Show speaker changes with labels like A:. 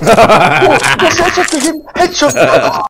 A: Just headshot to him! Headshot!